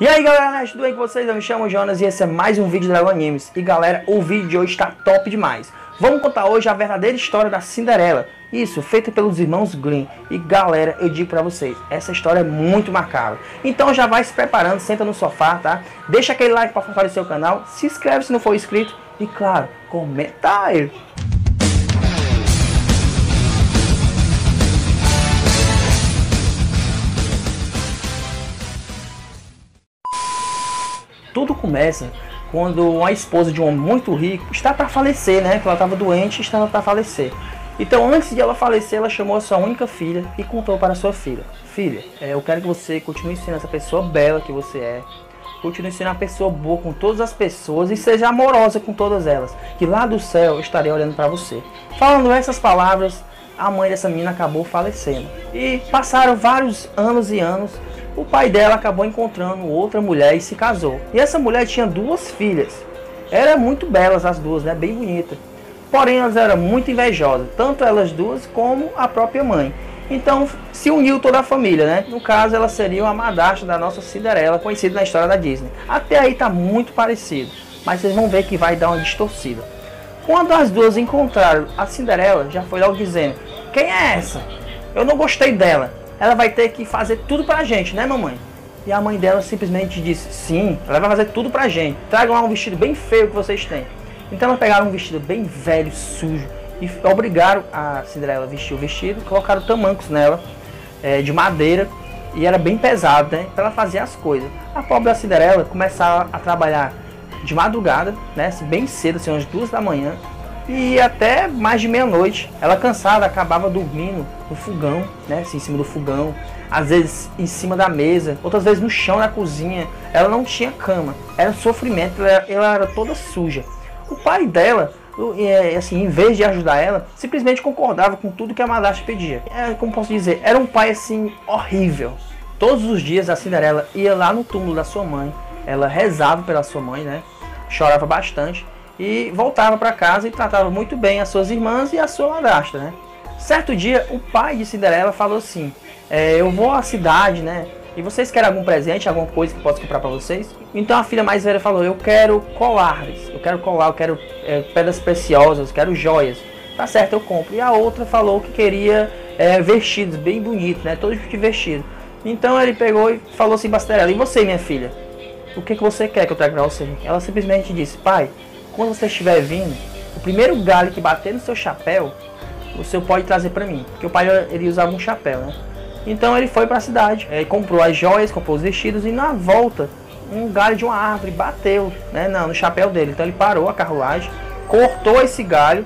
E aí galera, tudo bem com vocês? Eu me chamo Jonas e esse é mais um vídeo do Dragon Animes. E galera, o vídeo de hoje está top demais. Vamos contar hoje a verdadeira história da Cinderela. Isso, feita pelos irmãos Grimm. E galera, eu digo pra vocês, essa história é muito macabra. Então já vai se preparando, senta no sofá, tá? Deixa aquele like para fortalecer o canal, se inscreve se não for inscrito e claro, comenta Tudo começa quando a esposa de um homem muito rico está para falecer, né? Que ela estava doente e estava para falecer. Então, antes de ela falecer, ela chamou a sua única filha e contou para sua filha: Filha, é, eu quero que você continue sendo essa pessoa bela que você é. Continue sendo uma pessoa boa com todas as pessoas e seja amorosa com todas elas. Que lá do céu eu estarei olhando para você. Falando essas palavras, a mãe dessa menina acabou falecendo. E passaram vários anos e anos o pai dela acabou encontrando outra mulher e se casou. E essa mulher tinha duas filhas. Eram muito belas as duas, né? Bem bonitas. Porém, elas eram muito invejosas, tanto elas duas como a própria mãe. Então, se uniu toda a família, né? No caso, ela seria a madrasta da nossa Cinderela, conhecida na história da Disney. Até aí tá muito parecido, mas vocês vão ver que vai dar uma distorcida. Quando as duas encontraram a Cinderela, já foi logo dizendo: Quem é essa? Eu não gostei dela ela vai ter que fazer tudo pra gente, né, mamãe? E a mãe dela simplesmente disse: Sim, ela vai fazer tudo pra gente. Tragam lá um vestido bem feio que vocês têm. Então elas pegaram um vestido bem velho, sujo, e obrigaram a Cinderela a vestir o vestido, colocaram tamancos nela, é, de madeira, e era bem pesado, né? Pra ela fazer as coisas. A pobre da Cinderela começava a trabalhar de madrugada, né? Bem cedo, assim, umas duas da manhã, e até mais de meia-noite. Ela cansada acabava dormindo no fogão, né? Assim, em cima do fogão, às vezes em cima da mesa, outras vezes no chão da cozinha. Ela não tinha cama, era sofrimento, ela, ela era toda suja. O pai dela, é, assim, em vez de ajudar ela, simplesmente concordava com tudo que a madrasta pedia. É, como posso dizer, era um pai assim horrível. Todos os dias a Cinderela ia lá no túmulo da sua mãe, ela rezava pela sua mãe, né? Chorava bastante e voltava para casa e tratava muito bem as suas irmãs e a sua madrasta, né? Certo dia, o pai de Cinderela falou assim: é, Eu vou à cidade, né? E vocês querem algum presente, alguma coisa que possa comprar para vocês? Então a filha mais velha falou: Eu quero colares, eu quero colar, eu quero é, pedras preciosas, eu quero joias. Tá certo, eu compro. E a outra falou que queria é, vestidos bem bonitos, né? Todo tipo de vestido. Então ele pegou e falou assim Cinderela: E você, minha filha? O que, que você quer que eu traga para você? Ela simplesmente disse: Pai, quando você estiver vindo, o primeiro galho que bater no seu chapéu, você pode trazer para mim. Porque o pai ele usava um chapéu, né? Então ele foi para a cidade, é, comprou as joias, comprou os vestidos e na volta um galho de uma árvore bateu, né? Não, no chapéu dele. Então ele parou a carruagem, cortou esse galho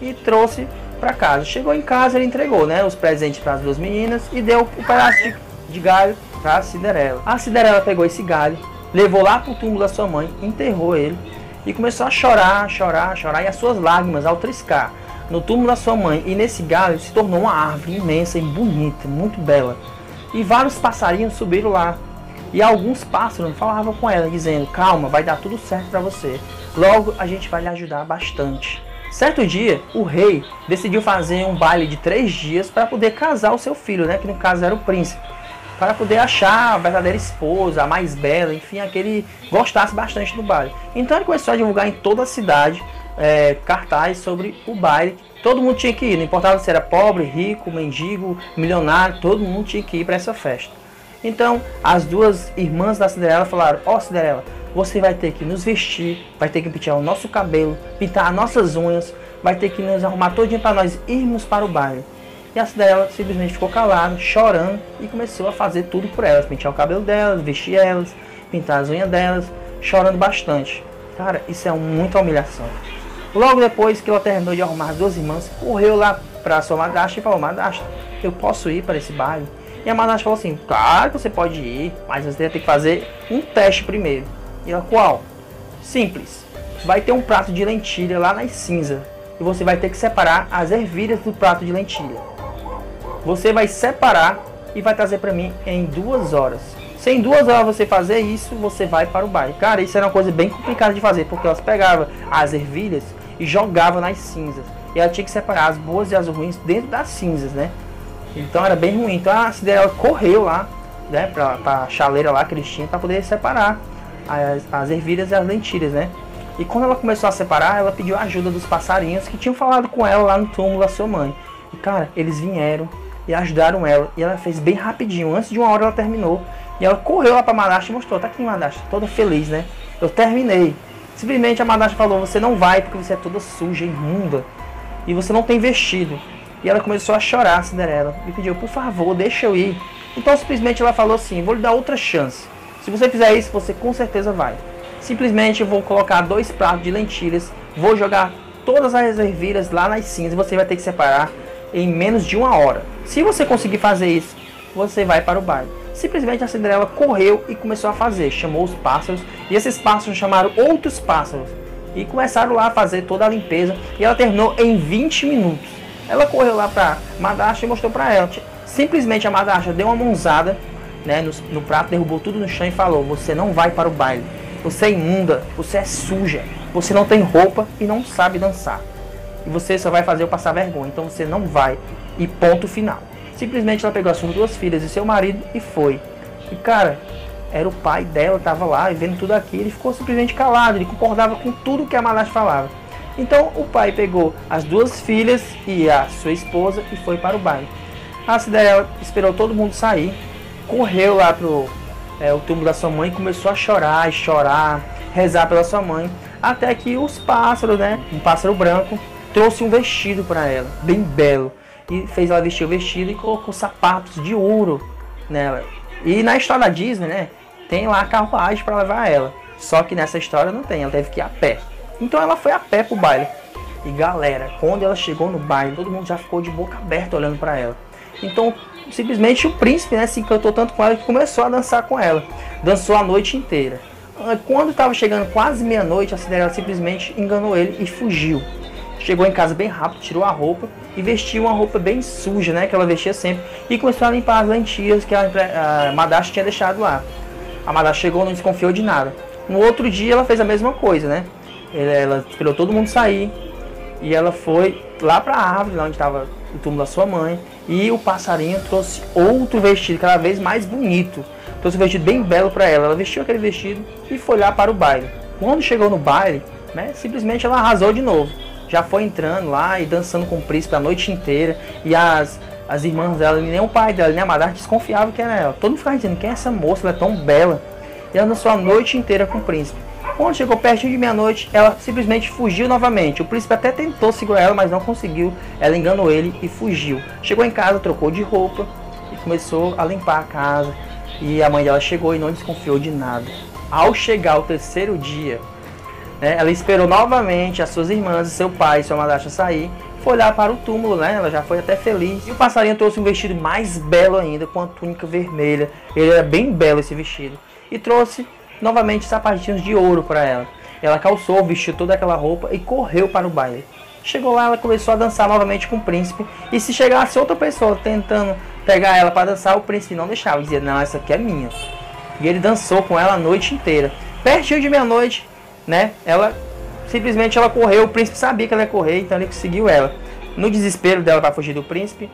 e trouxe para casa. Chegou em casa, ele entregou, né, os presentes para as duas meninas e deu o um pedaço de, de galho para a Cinderela. A Cinderela pegou esse galho, levou lá pro túmulo da sua mãe, enterrou ele e começou a chorar, chorar, chorar, e as suas lágrimas ao triscar no túmulo da sua mãe e nesse galho se tornou uma árvore imensa e bonita, muito bela. E vários passarinhos subiram lá. E alguns pássaros falavam com ela, dizendo: Calma, vai dar tudo certo para você. Logo a gente vai lhe ajudar bastante. Certo dia, o rei decidiu fazer um baile de três dias para poder casar o seu filho, né? Que no caso era o príncipe para poder achar a verdadeira esposa, a mais bela, enfim, aquele gostasse bastante do baile. Então ele começou a divulgar em toda a cidade é, cartazes sobre o baile. Todo mundo tinha que ir, não importava se era pobre, rico, mendigo, milionário, todo mundo tinha que ir para essa festa. Então as duas irmãs da Cinderela falaram: Ó oh, Cinderela, você vai ter que nos vestir, vai ter que pintar o nosso cabelo, pintar as nossas unhas, vai ter que nos arrumar todinho para nós irmos para o baile. E a Cinderela simplesmente ficou calada, chorando e começou a fazer tudo por elas, pentear o cabelo delas, vestir elas, pintar as unhas delas, chorando bastante. Cara, isso é muita humilhação. Logo depois que ela terminou de arrumar as duas irmãs, correu lá para sua madrasta e falou: Madrasta, eu posso ir para esse baile? E a madrasta falou assim: Claro que você pode ir, mas você vai ter que fazer um teste primeiro. E ela: Qual? Simples. Vai ter um prato de lentilha lá nas cinzas e você vai ter que separar as ervilhas do prato de lentilha. Você vai separar e vai trazer para mim em duas horas. Se em duas horas você fazer isso, você vai para o baile. Cara, isso era uma coisa bem complicada de fazer, porque elas pegavam as ervilhas e jogavam nas cinzas. E ela tinha que separar as boas e as ruins dentro das cinzas, né? Então era bem ruim. Então a Cinderela correu lá né, pra, pra chaleira lá que eles tinham, pra poder separar as, as ervilhas e as lentilhas, né? E quando ela começou a separar, ela pediu ajuda dos passarinhos que tinham falado com ela lá no túmulo da sua mãe. E cara, eles vieram e ajudaram ela. E ela fez bem rapidinho. Antes de uma hora ela terminou. E ela correu lá pra Madasha e mostrou. Tá aqui, Madasha, toda feliz, né? Eu terminei. Simplesmente a Madasha falou: Você não vai porque você é toda suja, imunda. E você não tem vestido. E ela começou a chorar, Cinderela. E pediu: Por favor, deixa eu ir. Então simplesmente ela falou assim: Vou lhe dar outra chance. Se você fizer isso, você com certeza vai. Simplesmente eu vou colocar dois pratos de lentilhas, vou jogar todas as ervilhas lá nas cinzas, você vai ter que separar em menos de uma hora. Se você conseguir fazer isso, você vai para o baile. Simplesmente a Cinderela correu e começou a fazer, chamou os pássaros e esses pássaros chamaram outros pássaros e começaram lá a fazer toda a limpeza e ela terminou em 20 minutos. Ela correu lá para Madasha e mostrou para ela. Simplesmente a Madasha deu uma mãozada né, no, no prato, derrubou tudo no chão e falou: Você não vai para o baile. Você é imunda, você é suja, você não tem roupa e não sabe dançar. E você só vai fazer eu passar vergonha, então você não vai. E ponto final. Simplesmente ela pegou as suas duas filhas e seu marido e foi. E cara, era o pai dela, estava lá e vendo tudo aquilo, ele ficou simplesmente calado, ele concordava com tudo que a Malachi falava. Então o pai pegou as duas filhas e a sua esposa e foi para o baile. A Cinderela esperou todo mundo sair, correu lá pro é, o túmulo da sua mãe e começou a chorar e chorar, rezar pela sua mãe, até que os pássaros, né, um pássaro branco, trouxe um vestido para ela, bem belo, e fez ela vestir o vestido e colocou sapatos de ouro nela. E na história da Disney, né, tem lá a carruagem para levar ela. Só que nessa história não tem, ela teve que ir a pé. Então ela foi a pé pro baile. E galera, quando ela chegou no baile, todo mundo já ficou de boca aberta olhando para ela. Então simplesmente o príncipe né, se encantou tanto com ela que começou a dançar com ela. Dançou a noite inteira. Ah, quando estava chegando quase meia-noite, a Cinderela simplesmente enganou ele e fugiu. Chegou em casa bem rápido, tirou a roupa e vestiu uma roupa bem suja, né? Que ela vestia sempre. E começou a limpar as lentilhas que a, a Madasha tinha deixado lá. A Madasha chegou não desconfiou de nada. No outro dia ela fez a mesma coisa, né? Ela, ela esperou todo mundo sair e ela foi lá para a árvore, lá onde estava o túmulo da sua mãe, e o passarinho trouxe outro vestido, cada vez mais bonito. Trouxe um vestido bem belo para ela. Ela vestiu aquele vestido e foi lá para o baile. Quando chegou no baile, né, simplesmente ela arrasou de novo. Já foi entrando lá e dançando com o príncipe a noite inteira. E as, as irmãs dela, nem o pai dela, nem a Madar desconfiavam que era ela. Todo mundo ficava dizendo: quem é essa moça? Ela é tão bela. E ela dançou a noite inteira com o príncipe. Quando chegou pertinho de meia-noite, ela simplesmente fugiu novamente. O príncipe até tentou segurar ela, mas não conseguiu. Ela enganou ele e fugiu. Chegou em casa, trocou de roupa e começou a limpar a casa. E a mãe dela chegou e não desconfiou de nada. Ao chegar o terceiro dia, né, ela esperou novamente as suas irmãs e seu pai, sua madrasta sair. Foi lá para o túmulo, né? Ela já foi até feliz. E o passarinho trouxe um vestido mais belo ainda, com a túnica vermelha. Ele era bem belo esse vestido. E trouxe novamente sapatinhos de ouro para ela. Ela calçou, vestiu toda aquela roupa e correu para o baile. Chegou lá, ela começou a dançar novamente com o príncipe. E se chegasse outra pessoa tentando pegar ela para dançar, o príncipe não deixava. Dizia: Não, essa aqui é minha. E ele dançou com ela a noite inteira. Pertinho de meia-noite, né? Ela simplesmente ela correu. O príncipe sabia que ela ia correr, então ele seguiu ela. No desespero dela para fugir do príncipe,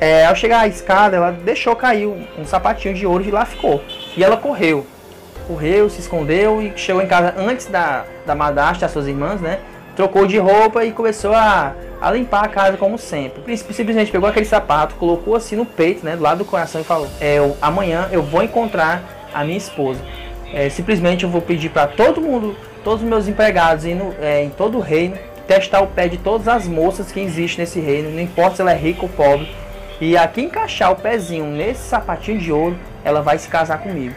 é, ao chegar à escada, ela deixou cair um, sapatinho de ouro e lá ficou. E ela correu correu, se escondeu e chegou em casa antes da, da Madasta, das suas irmãs, né? Trocou de roupa e começou a, a limpar a casa como sempre. O príncipe simplesmente pegou aquele sapato, colocou assim no peito, né? Do lado do coração e falou: é, eu, amanhã eu vou encontrar a minha esposa. É, simplesmente eu vou pedir para todo mundo, todos os meus empregados no, é, em todo o reino, testar o pé de todas as moças que existem nesse reino, não importa se ela é rica ou pobre. E aqui encaixar o pezinho nesse sapatinho de ouro, ela vai se casar comigo.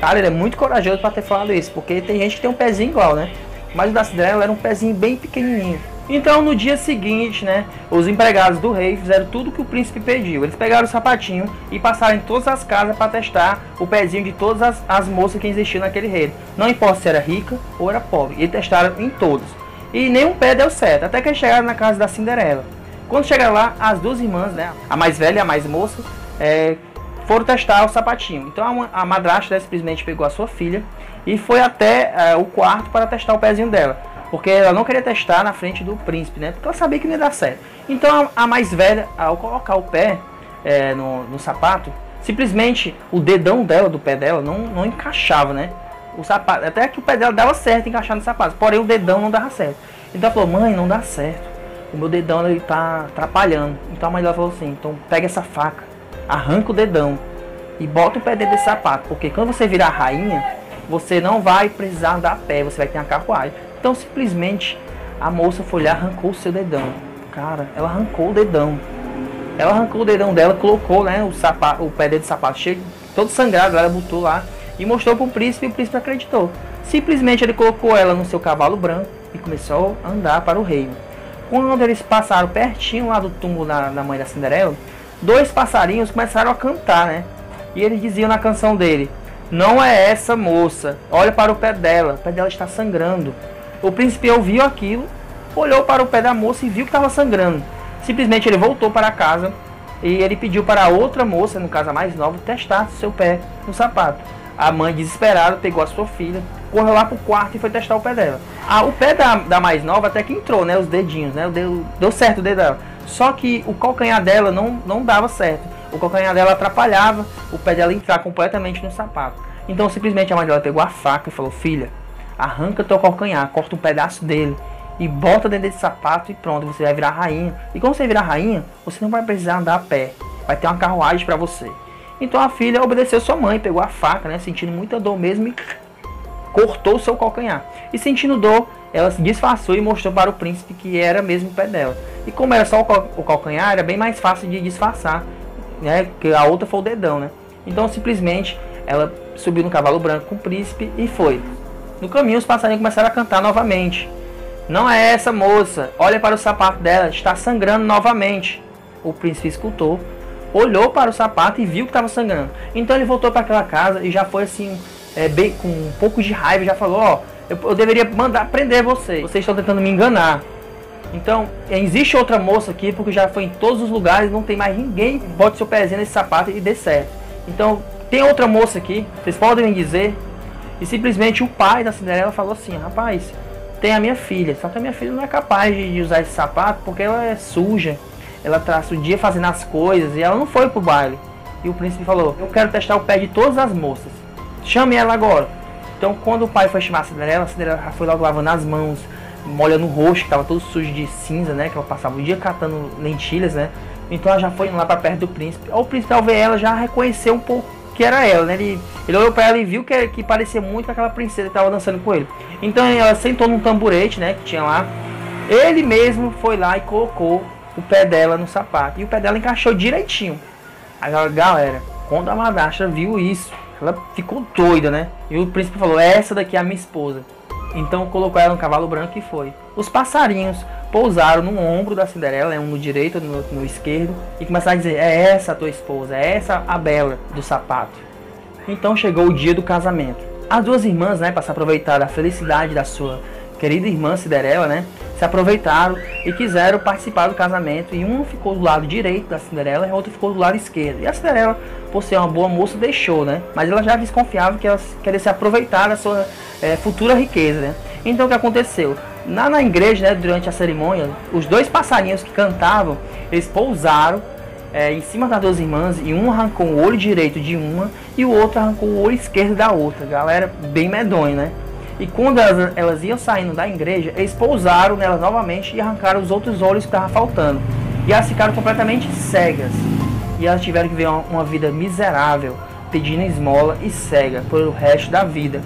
Cara, ele é muito corajoso para ter falado isso, porque tem gente que tem um pezinho igual, né? Mas o da Cinderela era um pezinho bem pequenininho. Então, no dia seguinte, né, os empregados do rei fizeram tudo que o príncipe pediu. Eles pegaram o sapatinho e passaram em todas as casas para testar o pezinho de todas as, as moças que existiam naquele reino. Não importa se era rica ou era pobre. E testaram em todos. E nenhum pé deu certo, até que eles chegaram na casa da Cinderela. Quando chegaram lá, as duas irmãs, né, a mais velha e a mais moça, é, foram testar o sapatinho. Então a, a madrasta simplesmente pegou a sua filha e foi até uh, o quarto para testar o pezinho dela. Porque ela não queria testar na frente do príncipe, né? Porque ela sabia que não ia dar certo. Então a, mais velha, ao colocar o pé é, no, no sapato, Simplesmente o dedão dela, do pé dela, não, não encaixava, né? O sapato, até que o pé dela dava certo encaixar no sapato, porém o dedão não dava certo. Então ela falou, mãe, não dá certo. O meu dedão ele tá atrapalhando. Então a mãe dela falou assim, então pega essa faca, arranca o dedão e bota o pé dentro desse sapato. Porque quando você virar rainha, você não vai precisar andar a pé, você vai ter uma carruagem. Então simplesmente a moça foi lá arrancou o seu dedão. Cara, ela arrancou o dedão. Ela arrancou o dedão dela, colocou né, o, sapato, o pé dentro do sapato cheio, todo sangrado, ela botou lá e mostrou para o príncipe e o príncipe acreditou. Simplesmente ele colocou ela no seu cavalo branco e começou a andar para o reino. Quando eles passaram pertinho lá do túmulo da, da mãe da Cinderela, dois passarinhos começaram a cantar, né? E eles diziam na canção dele: Não é essa moça, olha para o pé dela, o pé dela está sangrando. O príncipe ouviu aquilo, olhou para o pé da moça e viu que estava sangrando. Simplesmente ele voltou para casa e ele pediu para a outra moça, no caso a mais nova, testar seu pé no sapato. A mãe, desesperada, pegou a sua filha, correu lá pro quarto e foi testar o pé dela. Ah, o pé da, da mais nova até que entrou, né? Os dedinhos, né? Deu, deu certo o dedo dela. Só que o calcanhar dela não, não dava certo. O calcanhar dela atrapalhava o pé dela entrar completamente no sapato. Então simplesmente a mãe dela pegou a faca e falou: Filha, arranca teu calcanhar, corta um pedaço dele e bota dentro desse sapato e pronto, você vai virar rainha. E quando você virar rainha, você não vai precisar andar a pé. Vai ter uma carruagem para você. Então a filha obedeceu sua mãe, pegou a faca, né, sentindo muita dor mesmo e cortou o seu calcanhar. E sentindo dor, ela se disfarçou e mostrou para o príncipe que era mesmo o pé dela. E como era só o calcanhar, era bem mais fácil de disfarçar, né, que a outra foi o dedão, né? Então simplesmente ela subiu no cavalo branco com o príncipe e foi. No caminho os passarinhos começaram a cantar novamente. Não é essa moça, olha para o sapato dela, está sangrando novamente. O príncipe escutou, olhou para o sapato e viu que estava sangrando. Então ele voltou para aquela casa e já foi assim, é, bem, com um pouco de raiva, já falou: Ó, eu, eu deveria mandar prender vocês. Vocês estão tentando me enganar. Então, existe outra moça aqui, porque já foi em todos os lugares, não tem mais ninguém que bote seu pezinho nesse sapato e dê certo. Então, tem outra moça aqui, vocês podem me dizer. E simplesmente o pai da Cinderela falou assim: rapaz, tem a minha filha, só que a minha filha não é capaz de usar esse sapato porque ela é suja. Ela traça o dia fazendo as coisas e ela não foi pro baile. E o príncipe falou: Eu quero testar o pé de todas as moças. Chame ela agora. Então, quando o pai foi chamar a Cinderela, a Cinderela foi logo lavando as mãos, molhando o rosto, que estava todo sujo de cinza, né? Que ela passava o dia catando lentilhas, né? Então ela já foi lá para perto do príncipe. O príncipe, ao ver ela, já reconheceu um pouco que era ela, né? Ele, ele olhou para ela e viu que, que parecia muito aquela princesa que estava dançando com ele. Então ela sentou num tamborete, né? Que tinha lá. Ele mesmo foi lá e colocou o pé dela no sapato. E o pé dela encaixou direitinho. Aí galera, quando a madrasta viu isso, ela ficou doida, né? E o príncipe falou: Essa daqui é a minha esposa. Então colocou ela no cavalo branco e foi. Os passarinhos pousaram no ombro da Cinderela, né, um no direito, no, no esquerdo, e começaram a dizer: É essa a tua esposa, é essa a bela do sapato. Então chegou o dia do casamento. As duas irmãs, né, para se aproveitar da felicidade da sua querida irmã Cinderela, né, se aproveitaram e quiseram participar do casamento. E um ficou do lado direito da Cinderela e a outra ficou do lado esquerdo. E a Cinderela, por ser uma boa moça, deixou, né? Mas ela já desconfiava que ela queria se aproveitar da sua é, futura riqueza, né? Então o que aconteceu? Na, na igreja, né, durante a cerimônia, os dois passarinhos que cantavam, eles pousaram é, em cima das duas irmãs e um arrancou o olho direito de uma e o outro arrancou o olho esquerdo da outra. Galera, bem medonho, né? E quando elas, elas iam saindo da igreja, eles pousaram nelas novamente e arrancaram os outros olhos que estavam faltando. E elas ficaram completamente cegas. E elas tiveram que ver uma, uma vida miserável, pedindo esmola e cega por o resto da vida.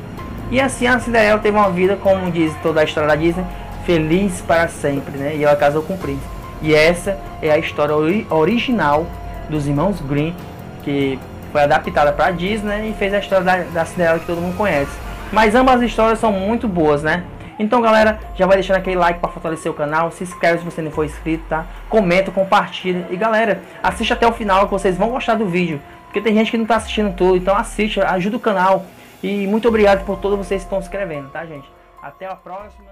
E assim a Cinderela teve uma vida, como diz toda a história da Disney, feliz para sempre, né? E ela casou com o príncipe. E essa é a história ori original dos irmãos Green, que foi adaptada para a Disney e fez a história da, da Cinderela que todo mundo conhece. Mas ambas as histórias são muito boas, né? Então, galera, já vai deixando aquele like para fortalecer o canal, se inscreve se você não for inscrito, tá? Comenta, compartilha e, galera, assiste até o final que vocês vão gostar do vídeo, porque tem gente que não tá assistindo tudo, então assiste, ajuda o canal e muito obrigado por todos vocês que estão se inscrevendo, tá, gente? Até a próxima.